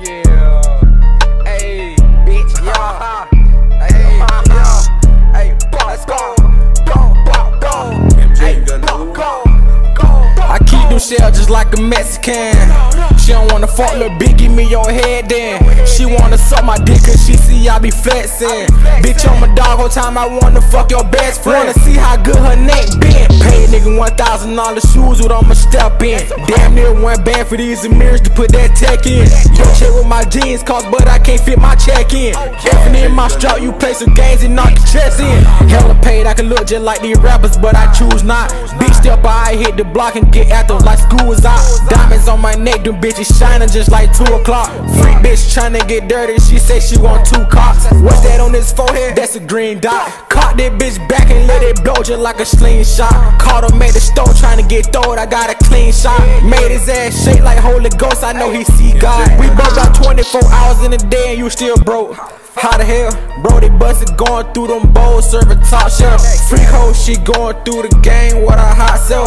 Yeah. Hey, bitch, yeah. Hey, yeah. Hey, let's go. Go, go, go. Hey, go, go, go. I keep them shells just like a Mexican. She don't wanna fuck little bitch, give me your head then. She wanna suck my dick cause she see I be flexing. Bitch, I'm a dog whole time I wanna fuck your best friend. Wanna see how good her neck been. Nigga one thousand dollar shoes with I'ma step in. Damn near one band for these mirrors to put that tech in. Yo, check what my jeans cost, but I can't fit my check in. Effing in my strap, you play some games and knock your chest in. Hella paid, I can look just like these rappers, but I choose not. Big step, I hit the block and get active like school is out. Diamonds on my neck, them bitches shining just like 2 o'clock. Freak bitch tryna get dirty, she say she want two cocks. What's that on his forehead? That's a green dot. Caught that bitch back and let it blow just like a slingshot. Caught him at the store tryna get throwed, I got a clean shot. Made his ass shake like Holy Ghost, I know he see God. We both got 24 hours in a day and you still broke. How the hell? Bro, they busted going through them bowls, serving top shelf. Freak hoe, she going through the game with a hot self.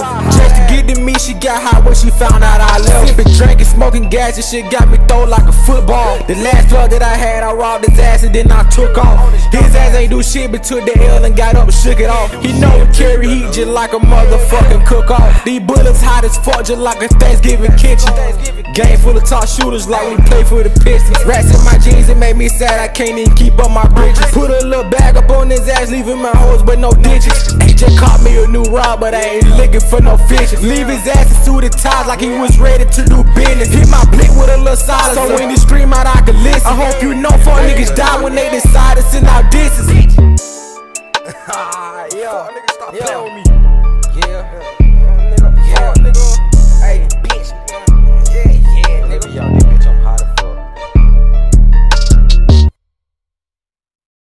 Got hot when she found out I left. Been drinking, smoking gas, and shit got me thrown like a football. The last plug that I had, I robbed his ass and then I took off. His ass ain't do shit but took the L and got up and shook it off. He know we carry heat just like a motherfucking cook off. These bullets hot as fuck just like a Thanksgiving kitchen. Game full of top shooters like we play for the Pistons. Rats in my jeans, it made me sad. I can't even keep up my bridges. Put a little bag up on his ass, leaving my hoes but no digits rob, but I ain't looking for no fish. Leave his ass to the ties like he was ready to do business. Hit my blick with a little solid, so when he scream out, I can listen. I hope you know, four niggas die when they decide to send out disses. Ah, yeah, yeah. yeah.